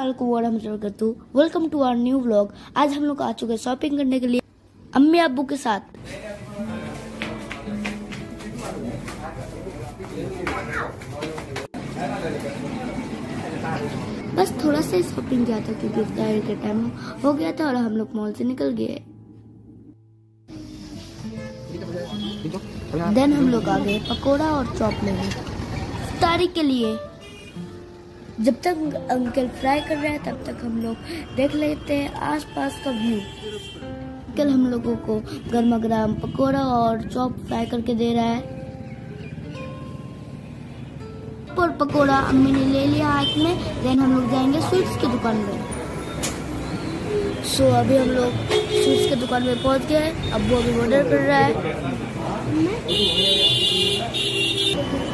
Welcome to our new vlog आज हम लोग आ चुके हैं शॉपिंग करने के लिए अम्मी अब्बू के साथ। बस थोड़ा सा शॉपिंग किया था क्योंकि इफ्तार के टाइम हो गया था और हम लोग मॉल से निकल गए। देन हम लोग आ गए पकोड़ा और चॉप लेने। इफ्तारी के लिए। जब तक अंकल फ्राई कर रहे हैं तब तक हम लोग देख लेते हैं आसपास का व्यू अंकल हम लोगों को गर्मा गर्म पकौड़ा और चॉप फ्राई करके दे रहा है। और पकौड़ा अम्मी ने ले लिया हाथ में देन हम लोग जाएँगे स्वीट्स की दुकान में। सो so, अभी हम लोग स्वीट्स की दुकान में पहुँच गए अब वो अभी ऑर्डर कर रहा है।